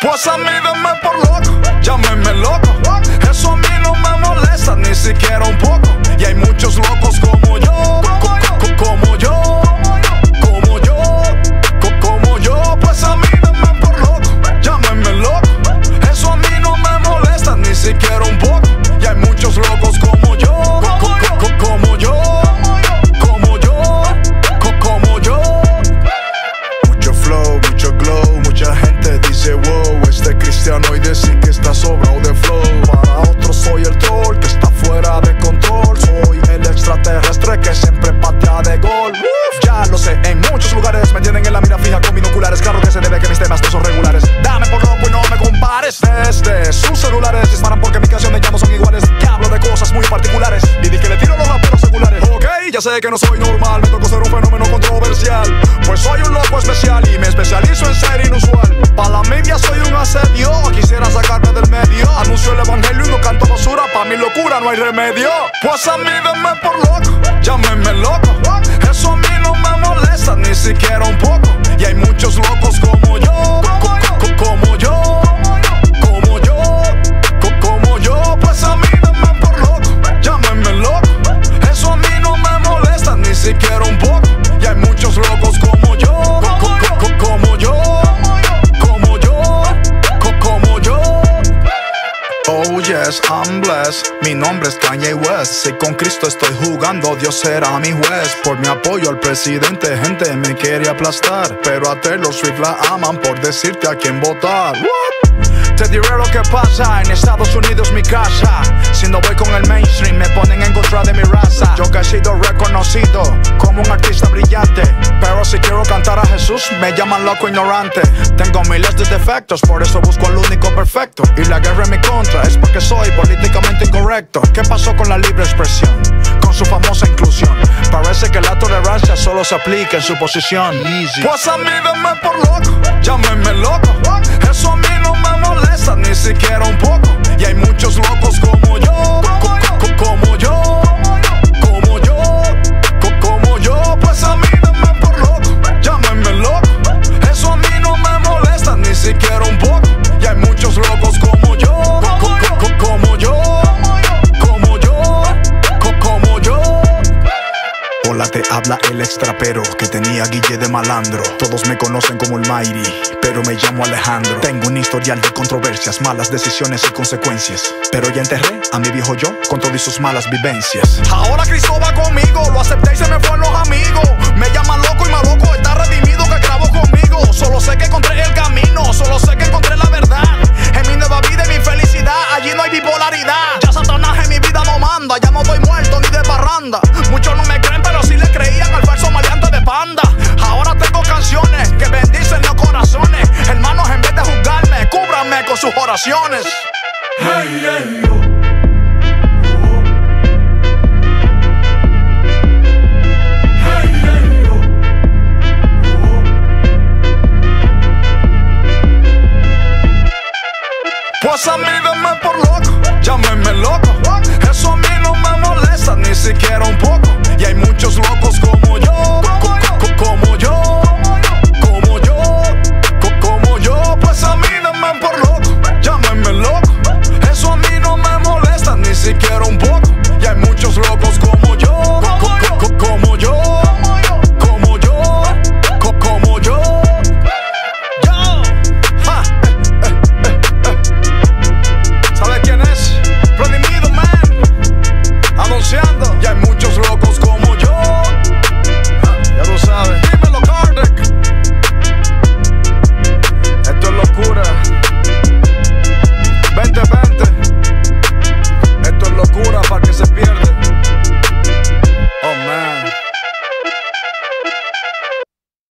Pues a mí denme por loco, llámenme loco. Cristiano y decir que está sobrado de flow. Para otros soy el troll que está fuera de control, soy el extraterrestre que siempre patea de gol. Ya lo sé, en muchos lugares me tienen en la mira fija con binoculares, claro que se debe que mis temas no son regulares. Dame por loco y no me compares. Desde sus celulares disparan porque mis canciones ya no son iguales. Que hablo de cosas muy particulares y di que le tiro los raperos seculares. Ok, ya sé que no soy normal, me tocó ser un fenómeno remedio. Pues a mí denme por loco, llámenme loco. Eso a mí no me molesta ni siquiera un poco. Y hay muchos locos como I'm blessed. Mi nombre es Kanye West. Si con Cristo estoy jugando, Dios será mi juez. Por mi apoyo al presidente, gente me quiere aplastar. Pero a Taylor Swift la aman por decirte a quién votar. Te diré lo que pasa, en Estados Unidos mi casa. Si no voy con el mainstream, me ponen en contra de mi raza. He sido reconocido como un artista brillante. Pero si quiero cantar a Jesús, me llaman loco ignorante. Tengo miles de defectos, por eso busco al único perfecto. Y la guerra en mi contra es porque soy políticamente incorrecto. ¿Qué pasó con la libre expresión? Con su famosa inclusión. Parece que la tolerancia solo se aplica en su posición. Pues a mí denme por loco, llámenme loco. Eso a mí el extrapero que tenía Guille de malandro. Todos me conocen como el Mighty, pero me llamo Alejandro. Tengo un historial de controversias, malas decisiones y consecuencias. Pero ya enterré a mi viejo yo con todas sus malas vivencias. Ahora Cristo va conmigo, lo acepté y se me fueron los amigos. Me llaman loco y más loco está redimido que grabó conmigo. Solo sé que encontré el camino, me creen, pero sí le creían al falso maleante de panda. Ahora tengo canciones que bendicen los corazones. Hermanos, en vez de juzgarme, cúbranme con sus oraciones. Hey, hey, yo. Oh. Hey, hey,